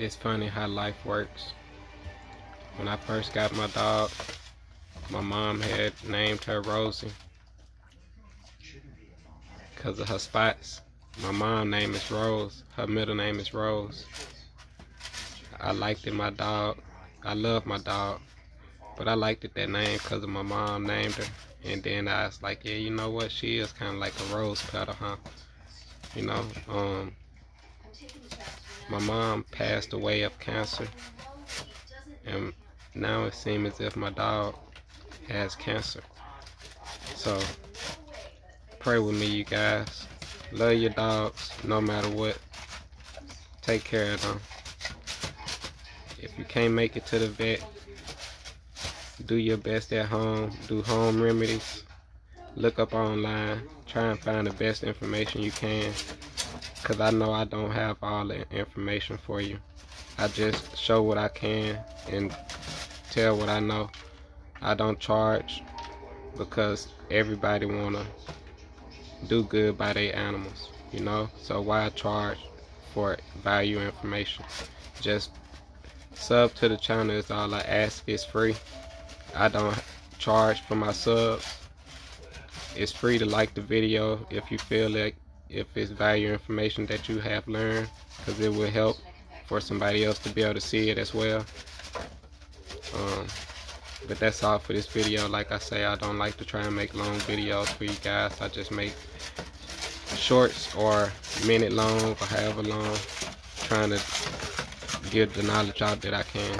it's funny how life works. When I first got my dog, my mom had named her Rosie because of her spots. My mom name is Rose. Her middle name is Rose. I liked it, my dog. I love my dog. But I liked it that name because of my mom named her. And then I was like, yeah, you know what? She is kind of like a rose petal, huh? You know, um, my mom passed away of cancer. And now it seems as if my dog has cancer. So, pray with me, you guys. Love your dogs, no matter what. Take care of them. If you can't make it to the vet, do your best at home. Do home remedies. Look up online. Try and find the best information you can. Because I know I don't have all the information for you. I just show what I can and tell what I know. I don't charge because everybody want to do good by their animals, you know? So why I charge for value information? Just sub to the channel is all I ask. It's free. I don't charge for my subs. It's free to like the video if you feel like if it's value information that you have learned because it will help for somebody else to be able to see it as well. Um, but that's all for this video. Like i say i don't like to try and make long videos for you guys. I just make shorts or minute long or however long trying to get the knowledge out that i can